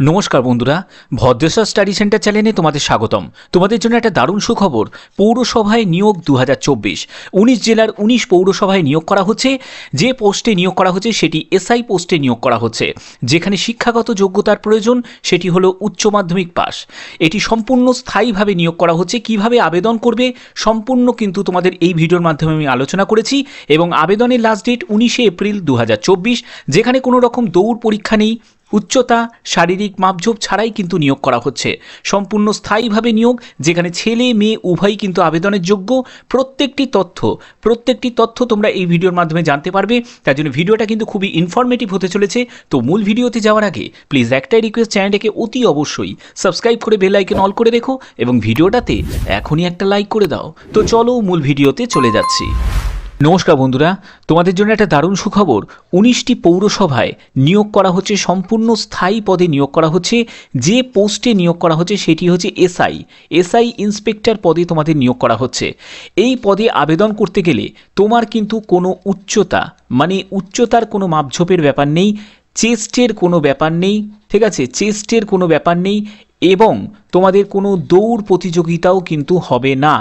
নমস্কার বন্ধুরা, Bhadreswar study centre চ্যানেলে তোমাদের স্বাগতম। তোমাদের জন্য একটা দারুণ সুখবর, পৌরসভায় নিয়োগ দু হাজার উনিশ জেলার উনিশ পৌরসভায় নিয়োগ করা হচ্ছে, যে পোস্টে নিয়োগ করা হচ্ছে সেটি এসআই পোস্টে নিয়োগ করা হচ্ছে। যেখানে শিক্ষাগত যোগ্যতার প্রয়োজন, সেটি হলো উচ্চ মাধ্যমিক পাস এটি সম্পূর্ণ স্থায়ীভাবে নিয়োগ করা হচ্ছে। কীভাবে আবেদন করবে, সম্পূর্ণ কিন্তু তোমাদের এই ভিডিওর মাধ্যমে আমি আলোচনা করেছি এবং আবেদনের লাস্ট ডেট উনিশে এপ্রিল দু হাজার চব্বিশ, যেখানে কোনো রকম দৌড় পরীক্ষা নেই। উচ্চতা, শারীরিক মাপঝোপ ছাড়াই কিন্তু নিয়োগ করা হচ্ছে। সম্পূর্ণ স্থায়ীভাবে নিয়োগ, যেখানে ছেলে, মেয়ে, উভয়ই কিন্তু আবেদনের যোগ্য। প্রত্যেকটি তথ্য প্রত্যেকটি তথ্য তোমরা এই ভিডিওর মাধ্যমে জানতে পারবে। তার জন্য ভিডিওটা কিন্তু খুবই ইনফরমেটিভ হতে চলেছে। তো মূল ভিডিওতে যাওয়ার আগে প্লিজ একটাই রিকোয়েস্ট চ্যানেলটাকে অতি অবশ্যই সাবস্ক্রাইব করে বেল আইকন অল করে রেখো এবং ভিডিওটাতে এখনই একটা লাইক করে দাও। তো চলো মূল ভিডিওতে চলে যাচ্ছি। নমস্কার বন্ধুরা, তোমাদের জন্য একটা দারুণ সুখবর। উনিশটি পৌরসভায় নিয়োগ করা হচ্ছে, সম্পূর্ণ স্থায়ী পদে নিয়োগ করা হচ্ছে। যে পোস্টে নিয়োগ করা হচ্ছে সেটি হচ্ছে এসআই। এসআই ইন্সপেক্টর পদে তোমাদের নিয়োগ করা হচ্ছে। এই পদে আবেদন করতে গেলে তোমার কিন্তু কোনো উচ্চতা মানে উচ্চতার কোনো মাপঝোপের ব্যাপার নেই, চেস্টের কোনো ব্যাপার নেই, ঠিক আছে? চেস্টের কোনো ব্যাপার নেই এবং তোমাদের কোনো দৌড় প্রতিযোগিতাও কিন্তু হবে না।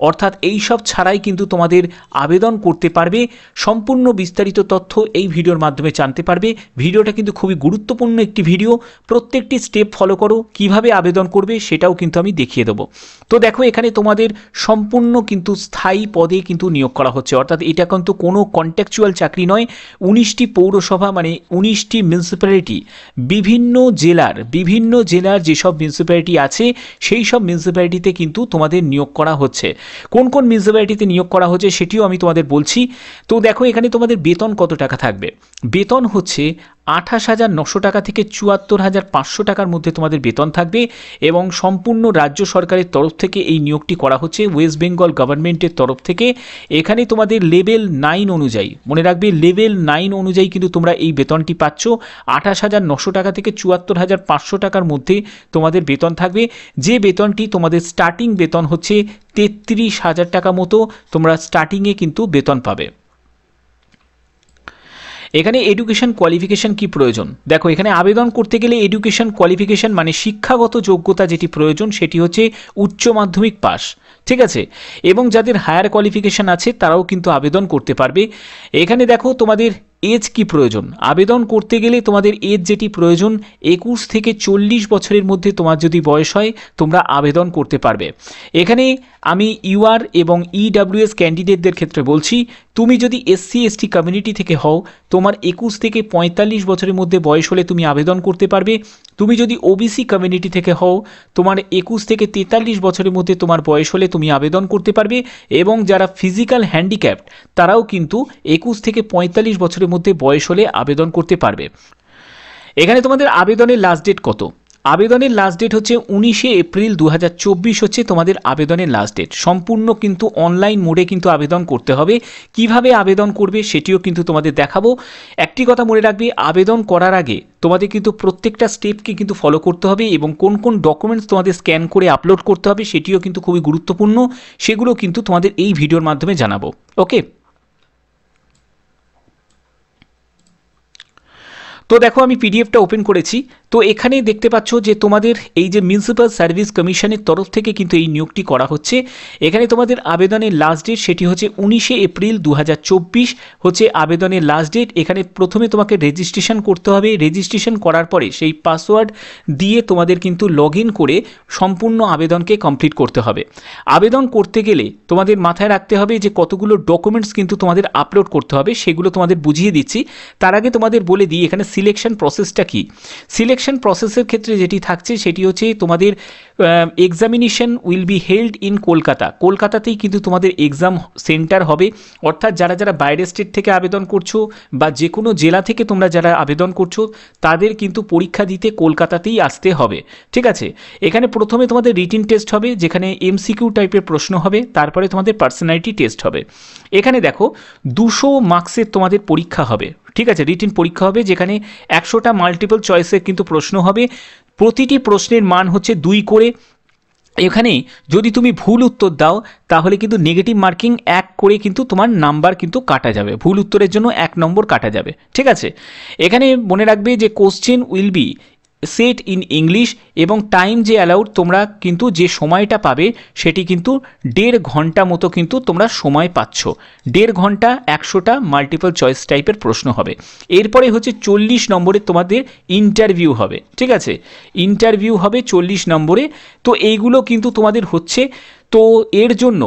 অর্থাৎ এই সব ছাড়াই কিন্তু তোমাদের আবেদন করতে পারবে। সম্পূর্ণ বিস্তারিত তথ্য এই ভিডিওর মাধ্যমে জানতে পারবে। ভিডিওটা কিন্তু খুবই গুরুত্বপূর্ণ একটি ভিডিও। প্রত্যেকটি স্টেপ ফলো করো, কীভাবে আবেদন করবে সেটাও কিন্তু আমি দেখিয়ে দেবো। তো দেখো, এখানে তোমাদের সম্পূর্ণ কিন্তু স্থায়ী পদে কিন্তু নিয়োগ করা হচ্ছে। অর্থাৎ এটা কিন্তু কোনো কন্ট্যাকচুয়াল চাকরি নয়। উনিশটি পৌরসভা মানে উনিশটি মিউনিসিপ্যালিটি বিভিন্ন জেলার বিভিন্ন জেলার যেসব মিউনিসিপ্যালিটি আছে সেই সব মিউনিসিপ্যালিটিতে কিন্তু তোমাদের নিয়োগ করা হচ্ছে। কোন কোন মিউনিসিপ্যালিটিতে নিয়োগ করা হচ্ছে সেটিও আমি তোমাদের বলছি। তো দেখো, এখানে তোমাদের বেতন কত টাকা থাকবে? বেতন হচ্ছে আঠাশ হাজার নশো টাকা থেকে চুয়াত্তর হাজার পাঁচশো টাকার মধ্যে তোমাদের বেতন থাকবে এবং সম্পূর্ণ রাজ্য সরকারের তরফ থেকে এই নিয়োগটি করা হচ্ছে। ওয়েস্ট বেঙ্গল গভর্নমেন্টের তরফ থেকে। এখানে তোমাদের লেভেল নাইন অনুযায়ী, মনে রাখবে লেভেল নাইন অনুযায়ী কিন্তু তোমরা এই বেতনটি পাচ্ছ। আঠাশ হাজার নশো টাকা থেকে চুয়াত্তর হাজার পাঁচশো টাকার মধ্যে তোমাদের বেতন থাকবে। যে বেতনটি তোমাদের স্টার্টিং বেতন হচ্ছে তেত্রিশ হাজার টাকা মতো, তোমরা স্টার্টিংয়ে কিন্তু বেতন পাবে। এখানে এডুকেশন কোয়ালিফিকেশন কি প্রয়োজন? দেখো, এখানে আবেদন করতে গেলে এডুকেশন কোয়ালিফিকেশন মানে শিক্ষাগত যোগ্যতা যেটি প্রয়োজন, সেটি হচ্ছে উচ্চ মাধ্যমিক পাস ঠিক আছে? এবং যাদের হায়ার কোয়ালিফিকেশন আছে, তারাও কিন্তু আবেদন করতে পারবে। এখানে দেখো, তোমাদের এজ কি প্রয়োজন? আবেদন করতে গেলে তোমাদের এজ যেটি প্রয়োজন, একুশ থেকে চল্লিশ বছরের মধ্যে তোমার যদি বয়স হয়, তোমরা আবেদন করতে পারবে। এখানে আমি ইউআর এবং ইডাব্লিউএস ক্যান্ডিডেটদের ক্ষেত্রে বলছি, তুমি যদি এসসি এসটি কমিউনিটি থেকে হও, তোমার একুশ থেকে পঁয়তাল্লিশ বছরের মধ্যে বয়স হলে তুমি আবেদন করতে পারবে। তুমি যদি ওবিসি কমিউনিটি থেকে হও, তোমার একুশ থেকে তেতাল্লিশ বছরের মধ্যে তোমার বয়স হলে তুমি আবেদন করতে পারবে এবং যারা ফিজিক্যাল হ্যান্ডিক্যাপ্ট তারাও কিন্তু একুশ থেকে পঁয়তাল্লিশ বছরের মধ্যে বয়স হলে আবেদন করতে পারবে। এখানে তোমাদের আবেদনের লাস্ট ডেট কত? আবেদনের লাস্ট ডেট হচ্ছে উনিশে এপ্রিল দু হাজার চব্বিশ হচ্ছে তোমাদের আবেদনের লাস্ট ডেট সম্পূর্ণ কিন্তু অনলাইন মোডে কিন্তু আবেদন করতে হবে। কীভাবে আবেদন করবে সেটিও কিন্তু তোমাদের দেখাবো। একটি কথা মনে রাখবে, আবেদন করার আগে তোমাদের কিন্তু প্রত্যেকটা স্টেপকে কিন্তু ফলো করতে হবে এবং কোন কোন ডকুমেন্টস তোমাদের স্ক্যান করে আপলোড করতে হবে সেটিও কিন্তু খুবই গুরুত্বপূর্ণ। সেগুলো কিন্তু তোমাদের এই ভিডিওর মাধ্যমে জানাব। ওকে তো দেখো, আমি পিডিএফটা ওপেন করেছি। তো এখানে দেখতে পাচ্ছ যে তোমাদের এই যে মিউনিসিপ্যাল সার্ভিস কমিশনের তরফ থেকে কিন্তু এই নিয়োগটি করা হচ্ছে। এখানে তোমাদের আবেদনের লাস্ট ডেট সেটি হচ্ছে উনিশে এপ্রিল দু হাজার চব্বিশ। হচ্ছে আবেদনের লাস্ট ডেট এখানে প্রথমে তোমাকে রেজিস্ট্রেশন করতে হবে। রেজিস্ট্রেশন করার পরে সেই পাসওয়ার্ড দিয়ে তোমাদের কিন্তু লগ করে সম্পূর্ণ আবেদনকে কমপ্লিট করতে হবে। আবেদন করতে গেলে তোমাদের মাথায় রাখতে হবে যে কতগুলো ডকুমেন্টস কিন্তু তোমাদের আপলোড করতে হবে, সেগুলো তোমাদের বুঝিয়ে দিচ্ছি। তার আগে তোমাদের বলে দিই, এখানে সিলেকশন প্রসেসটা কি? সিলেকশন প্রসেসের ক্ষেত্রে যেটি থাকছে সেটি হচ্ছে তোমাদের examination will be held in Kolkata. কলকাতাতেই কিন্তু তোমাদের এক্সাম সেন্টার হবে। অর্থাৎ যারা যারা বাইরের স্টেট থেকে আবেদন করছ বা যে কোনো জেলা থেকে তোমরা যারা আবেদন করছ, তাদের কিন্তু পরীক্ষা দিতে কলকাতাতেই আসতে হবে। ঠিক আছে? এখানে প্রথমে তোমাদের রিটিন টেস্ট হবে, যেখানে এমসিকিউ টাইপের প্রশ্ন হবে, তারপরে তোমাদের পার্সোনালিটি টেস্ট হবে। এখানে দেখো, দুশো মার্কসের তোমাদের পরীক্ষা হবে। ঠিক আছে রিটিন পরীক্ষা হবে যেখানে একশোটা মাল্টিপল চয়েসের কিন্তু প্রশ্ন হবে। প্রতিটি প্রশ্নের মান হচ্ছে দুই করে। এখানে যদি তুমি ভুল উত্তর দাও, তাহলে কিন্তু নেগেটিভ মার্কিং এক করে কিন্তু তোমার নাম্বার কিন্তু কাটা যাবে। ভুল উত্তরের জন্য এক নম্বর কাটা যাবে। ঠিক আছে? এখানে মনে রাখবে যে question will be set in English এবং টাইম যে অ্যালাউড তোমরা কিন্তু যে সময়টা পাবে সেটি কিন্তু দেড় ঘণ্টা মতো কিন্তু তোমরা সময় পাচ্ছ। দেড় ঘণ্টা একশোটা মাল্টিপল চয়েস টাইপের প্রশ্ন হবে। এরপরে হচ্ছে চল্লিশ নম্বরে তোমাদের ইন্টারভিউ হবে, ঠিক আছে? ইন্টারভিউ হবে চল্লিশ নম্বরে। তো এইগুলো কিন্তু তোমাদের হচ্ছে তো এর জন্য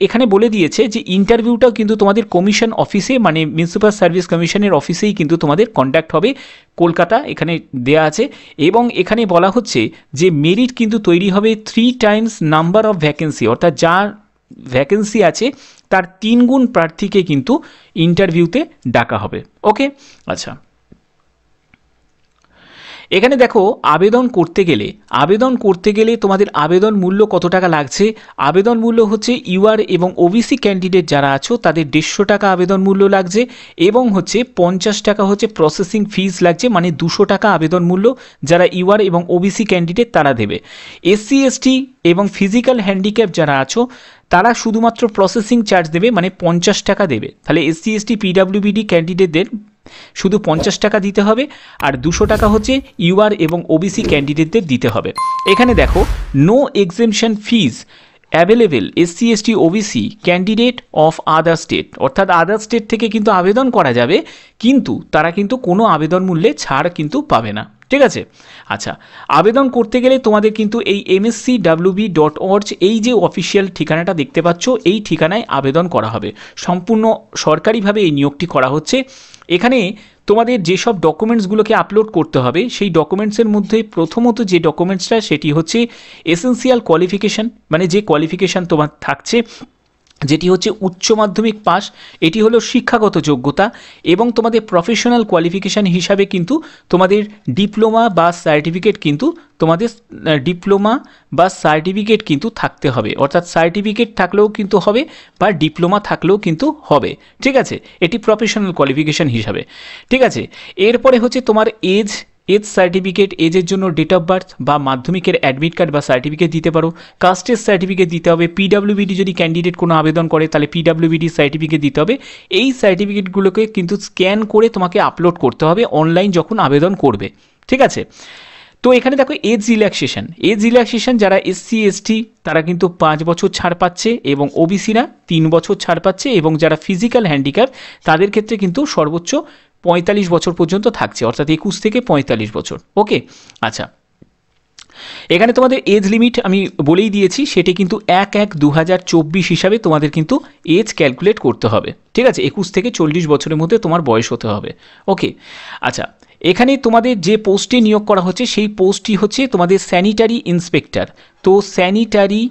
এখানে বলে দিয়েছে যে ইন্টারভিউটাও কিন্তু তোমাদের কমিশন অফিসে মানে মিউনিসিপ্যাল সার্ভিস কমিশনের অফিসেই কিন্তু তোমাদের কন্ট্যাক্ট হবে। কলকাতা এখানে দেয়া আছে। এবং এখানে বলা হচ্ছে যে মেরিট কিন্তু তৈরি হবে three times number of vacancy অর্থাৎ যার ভ্যাকেন্সি আছে, তার তিন গুণ প্রার্থীকে কিন্তু ইন্টারভিউতে ডাকা হবে। ওকে আচ্ছা। এখানে দেখো, আবেদন করতে গেলে, আবেদন করতে গেলে তোমাদের আবেদন মূল্য কত টাকা লাগছে? আবেদন মূল্য হচ্ছে ইউআর এবং ওবিসি ক্যান্ডিডেট যারা আছো, তাদের দেড়শো টাকা আবেদন মূল্য লাগছে এবং হচ্ছে পঞ্চাশ টাকা হচ্ছে প্রসেসিং ফিজ লাগছে মানে দুশো টাকা আবেদন মূল্য যারা ইউআর এবং ওবিসি ক্যান্ডিডেট তারা দেবে। এসসি এসটি এবং ফিজিক্যাল হ্যান্ডিক্যাপ যারা আছো, তারা শুধুমাত্র প্রসেসিং চার্জ দেবে মানে পঞ্চাশ টাকা দেবে। তাহলে এসসি এসটি পিডাব্লিউবিডি ক্যান্ডিডেটদের শুধু পঞ্চাশ টাকা দিতে হবে আর দুশো টাকা হচ্ছে ইউআর এবং ওবিসি ক্যান্ডিডেটদের দিতে হবে। এখানে দেখো no exemption fees available SC ST OBC candidate of other state অর্থাৎ আদার স্টেট থেকে কিন্তু আবেদন করা যাবে, কিন্তু তারা কিন্তু কোনো আবেদন মূল্যে ছাড় কিন্তু পাবে না। ঠিক আছে? আচ্ছা আবেদন করতে গেলে তোমাদের কিন্তু এই এমএসসি ডাব্লিউবি ডট অর্চ এই যে অফিসিয়াল ঠিকানাটা দেখতে পাচ্ছ, এই ঠিকানায় আবেদন করা হবে। সম্পূর্ণ সরকারিভাবে এই নিয়োগটি করা হচ্ছে। এখানে তোমাদের যেসব ডকুমেন্টসগুলোকে আপলোড করতে হবে, সেই ডকুমেন্টসের মধ্যে প্রথমত যে ডকুমেন্টসটা সেটি হচ্ছে এসেন্সিয়াল কোয়ালিফিকেশান মানে যে কোয়ালিফিকেশান তোমার থাকছে যেটি হচ্ছে উচ্চ মাধ্যমিক পাস এটি হলো শিক্ষাগত যোগ্যতা এবং তোমাদের প্রফেশনাল কোয়ালিফিকেশান হিসাবে কিন্তু তোমাদের ডিপ্লোমা বা সার্টিফিকেট কিন্তু তোমাদের ডিপ্লোমা বা সার্টিফিকেট কিন্তু থাকতে হবে। অর্থাৎ সার্টিফিকেট থাকলেও কিন্তু হবে বা ডিপ্লোমা থাকলেও কিন্তু হবে। ঠিক আছে? এটি প্রফেশনাল কোয়ালিফিকেশান হিসাবে। ঠিক আছে? এরপরে হচ্ছে তোমার এজ এজ সার্টিফিকেট এজের জন্য ডেট অফ বার্থ বা মাধ্যমিকের অ্যাডমিট কার্ড বা সার্টিফিকেট দিতে পারো। কাস্টের সার্টিফিকেট দিতে হবে। পিডাব্লিউবিডি যদি ক্যান্ডিডেট কোনো আবেদন করে, তাহলে পিডাব্লিউবিডি সার্টিফিকেট দিতে হবে। এই সার্টিফিকেটগুলোকে কিন্তু স্ক্যান করে তোমাকে আপলোড করতে হবে অনলাইন যখন আবেদন করবে। ঠিক আছে? তো এখানে দেখো এজ রিল্যাক্সেশন এজ রিল্যাক্সেশন যারা এসসি এসটি তারা কিন্তু পাঁচ বছর ছাড় পাচ্ছে এবং ওবিসিরা তিন বছর ছাড় পাচ্ছে এবং যারা ফিজিক্যাল হ্যান্ডিক্যাপ তাদের ক্ষেত্রে কিন্তু সর্বোচ্চ পঁয়তাল্লিশ বছর পর্যন্ত থাকছে, অর্থাৎ একুশ থেকে পঁয়তাল্লিশ বছর। ওকে? আচ্ছা। এখানে তোমাদের এজ লিমিট আমি বলেই দিয়েছি, সেটি কিন্তু এক এক দু হিসাবে তোমাদের কিন্তু এজ ক্যালকুলেট করতে হবে। ঠিক আছে? একুশ থেকে চল্লিশ বছরের মধ্যে তোমার বয়স হতে হবে। ওকে? আচ্ছা এখানে তোমাদের যে পোস্টে নিয়োগ করা হচ্ছে, সেই পোস্টটি হচ্ছে তোমাদের স্যানিটারি ইন্সপেক্টর তো স্যানিটারি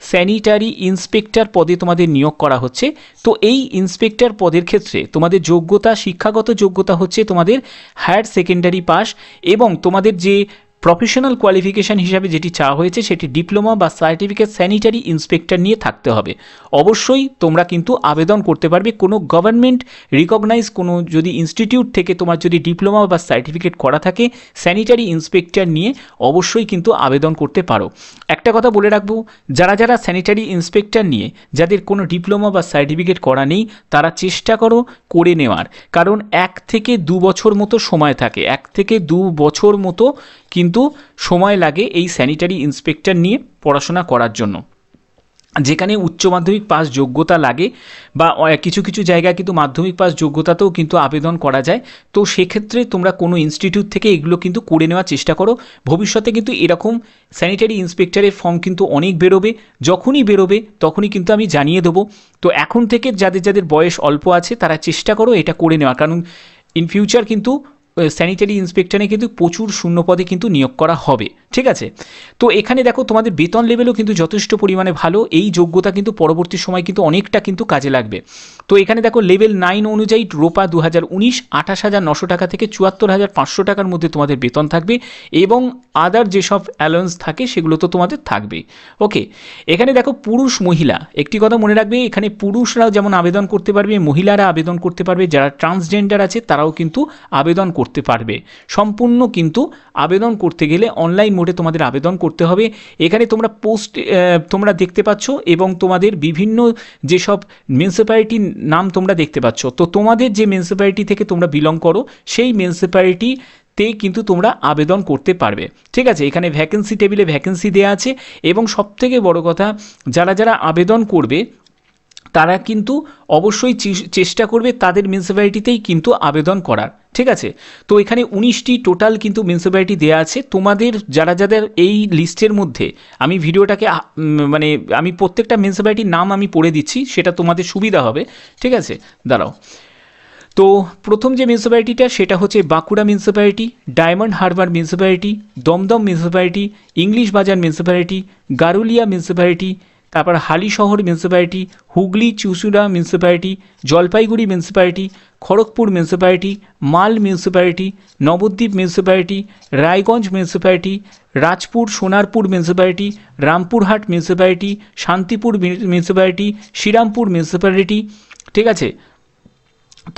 স্যানিটারি ইন্সপেক্টর পদে তোমাদের নিয়োগ করা হচ্ছে। তো এই ইন্সপেক্টর পদের ক্ষেত্রে তোমাদের যোগ্যতা, শিক্ষাগত যোগ্যতা হচ্ছে তোমাদের হায়ার সেকেন্ডারি পাস এবং তোমাদের যে প্রফেশনাল কোয়ালিফিকেশান হিসাবে যেটি চাওয়া হয়েছে, সেটি ডিপ্লোমা বা সার্টিফিকেট স্যানিটারি ইন্সপেক্টর নিয়ে থাকতে হবে। অবশ্যই তোমরা কিন্তু আবেদন করতে পারবে। কোনো গভর্নমেন্ট রিকগনাইজ কোনো যদি ইনস্টিটিউট থেকে তোমার যদি ডিপ্লোমা বা সার্টিফিকেট করা থাকে, স্যানিটারি ইন্সপেক্টর নিয়ে অবশ্যই কিন্তু আবেদন করতে পারো। একটা কথা বলে রাখব, যারা যারা স্যানিটারি ইন্সপেক্টর নিয়ে, যাদের কোনো ডিপ্লোমা বা সার্টিফিকেট করা নেই, তারা চেষ্টা করো করে নেওয়ার। কারণ এক থেকে দু বছর মতো সময় থাকে। এক থেকে দু বছর মতো কিন্তু সময় লাগে এই স্যানিটারি ইন্সপেক্টর নিয়ে পড়াশোনা করার জন্য। যেখানে উচ্চ মাধ্যমিক পাস যোগ্যতা লাগে বা কিছু কিছু জায়গায় কিন্তু মাধ্যমিক পাস যোগ্যতাতেও কিন্তু আবেদন করা যায়। তো সেক্ষেত্রে তোমরা কোনো ইনস্টিটিউট থেকে এগুলো কিন্তু করে নেওয়ার চেষ্টা করো। ভবিষ্যতে কিন্তু এরকম স্যানিটারি ইন্সপেক্টরের ফর্ম কিন্তু অনেক বেরোবে। যখনই বেরোবে তখনই কিন্তু আমি জানিয়ে দেবো। তো এখন থেকে যাদের যাদের বয়স অল্প আছে তারা চেষ্টা করো এটা করে নেওয়া কারণ ইন ফিউচার কিন্তু স্যানিটারি ইন্সপেক্টরে কিন্তু প্রচুর শূন্য পদে কিন্তু নিয়োগ করা হবে। ঠিক আছে? তো এখানে দেখো তোমাদের বেতন লেভেলও কিন্তু যথেষ্ট পরিমাণে ভালো, এই যোগ্যতা কিন্তু পরবর্তী সময় কিন্তু অনেকটা কিন্তু কাজে লাগবে। তো এখানে দেখো লেভেল নাইন অনুযায়ী রোপা দু হাজার উনিশ, আঠাশ হাজার নশো টাকা থেকে চুয়াত্তর হাজার পাঁচশো টাকার মধ্যে তোমাদের বেতন থাকবে এবং আদার যেসব অ্যালায়েন্স থাকে সেগুলো তো তোমাদের থাকবে। ওকে এখানে দেখো পুরুষ, মহিলা, একটি কথা মনে রাখবে, এখানে পুরুষরাও যেমন আবেদন করতে পারবে, মহিলারা আবেদন করতে পারবে, যারা ট্রান্সজেন্ডার আছে তারাও কিন্তু আবেদন করতে পারবে। সম্পূর্ণ কিন্তু আবেদন করতে গেলে অনলাইন মোডে তোমাদের আবেদন করতে হবে। এখানে তোমরা পোস্ট তোমরা দেখতে পাচ্ছ এবং তোমাদের বিভিন্ন যেসব মিউনিসিপ্যালিটির নাম তোমরা দেখতে পাচ্ছ। তো তোমাদের যে মিউনিসিপ্যালিটি থেকে তোমরা বিলং করো, সেই মিউনিসিপ্যালিটি তে কিন্তু তোমরা আবেদন করতে পারবে। ঠিক আছে? এখানে ভ্যাকেন্সি টেবিলে ভ্যাকেন্সি দেওয়া আছে এবং সবথেকে বড় কথা, যারা যারা আবেদন করবে, তারা কিন্তু অবশ্যই চেষ্টা করবে তাদের মিউনিসিপ্যালিটিতেই কিন্তু আবেদন করার। ঠিক আছে? তো এখানে উনিশটি টোটাল কিন্তু মিউনিসিপ্যালিটি দেওয়া আছে। তোমাদের, যারা যাদের এই লিস্টের মধ্যে, আমি ভিডিওটাকে মানে আমি প্রত্যেকটা মিউনিসিপ্যালিটির নাম আমি পড়ে দিচ্ছি, সেটা তোমাদের সুবিধা হবে। ঠিক আছে? দাঁড়াও। তো প্রথম যে মিউনিসিপ্যালিটিটা সেটা হচ্ছে Bankura municipality Diamond Harbour municipality Dumdum municipality English Bazar municipality Garulia municipality তারপর Halisahar municipality Hooghly, Chuchura municipality Jalpaiguri municipality Kharagpur municipality Mal municipality Nabadwip municipality Raiganj municipality Rajpur, Sonarpur municipality Rampurhat municipality Shantipur municipality Serampore municipality ঠিক আছে?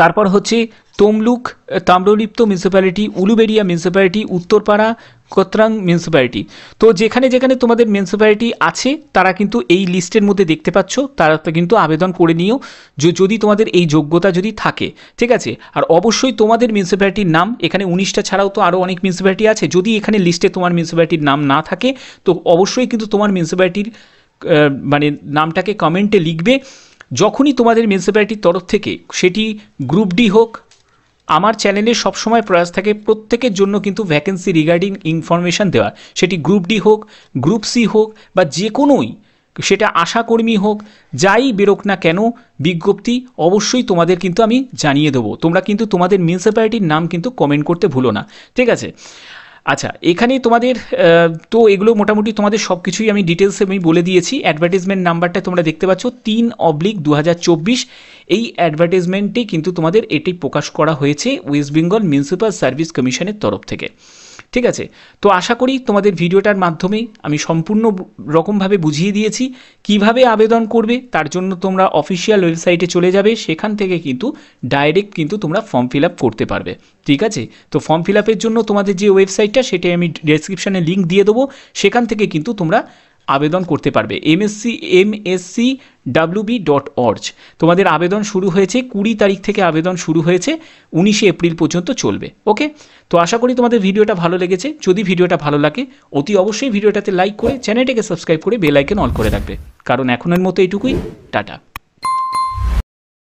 তারপর হচ্ছে Tamluk, Tamralipta municipality Uluberia municipality Uttarpara, Kotrung municipality তো যেখানে যেখানে তোমাদের municipality আছে, তারা কিন্তু এই লিস্টের মধ্যে দেখতে পাচ্ছ। তারা কিন্তু আবেদন করে নিও যদি তোমাদের এই যোগ্যতা যদি থাকে, ঠিক আছে? আর অবশ্যই তোমাদের মিউনিসিপ্যালিটির নাম, এখানে উনিশটা ছাড়াও তো আরও অনেক মিউনিসিপ্যালিটি আছে। যদি এখানে লিস্টে তোমার মিউনিসিপ্যালিটির নাম না থাকে, তো অবশ্যই কিন্তু তোমার মিউনিসিপ্যালিটির মানে নামটাকে কমেন্টে লিখবে। যখনই তোমাদের মিউনিসিপ্যালিটির তরফ থেকে সেটি গ্রুপ ডি হোক, আমার চ্যানেলে সবসময় প্রয়াস থাকে প্রত্যেকের জন্য কিন্তু ভ্যাকেন্সি রিগার্ডিং ইনফরমেশান দেওয়া। সেটি গ্রুপ ডি হোক গ্রুপ সি হোক বা যে কোনোই, সেটা আশাকর্মী হোক, যাই বেরোক না কেন বিজ্ঞপ্তি অবশ্যই তোমাদের কিন্তু আমি জানিয়ে দেবো। তোমরা কিন্তু তোমাদের মিউনিসিপ্যালিটির নাম কিন্তু কমেন্ট করতে ভুলো না। ঠিক আছে? আচ্ছা এখানে তোমাদের তো এগুলো মোটামুটি তোমাদের সব কিছুই আমি ডিটেলসে আমি বলে দিয়েছি। অ্যাডভার্টিজমেন্ট নাম্বারটা তোমরা দেখতে পাচ্ছ, তিন অবলিক দু হাজার চব্বিশ। এই অ্যাডভার্টিজমেন্টটি কিন্তু তোমাদের এটি প্রকাশ করা হয়েছে ওয়েস্ট বেঙ্গল মিউনিসিপ্যাল সার্ভিস কমিশনের তরফ থেকে। ঠিক আছে? তো আশা করি তোমাদের ভিডিওটার মাধ্যমে আমি সম্পূর্ণ রকমভাবে বুঝিয়ে দিয়েছি কীভাবে আবেদন করবে, তার জন্য তোমরা অফিসিয়াল ওয়েবসাইটে চলে যাবে, সেখান থেকে কিন্তু ডাইরেক্ট কিন্তু তোমরা ফর্ম ফিল করতে পারবে। ঠিক আছে? তো ফর্ম ফিল জন্য তোমাদের যে ওয়েবসাইটটা, সেটাই আমি ডেসক্রিপশানে লিঙ্ক দিয়ে দেবো, সেখান থেকে কিন্তু তোমরা আবেদন করতে পারবে। MSC MSC WB dot org তোমাদের আবেদন শুরু হয়েছে, কুড়ি তারিখ থেকে আবেদন শুরু হয়েছে, উনিশে এপ্রিল পর্যন্ত চলবে। ওকে? তো আশা করি তোমাদের ভিডিওটা ভালো লেগেছে। যদি ভিডিওটা ভালো লাগে, অতি অবশ্যই ভিডিওটাতে লাইক করে, চ্যানেলটাকে সাবস্ক্রাইব করে বেল আইকন অল করে রাখবে। কারণ এখনের মতো এইটুকুই টাটা।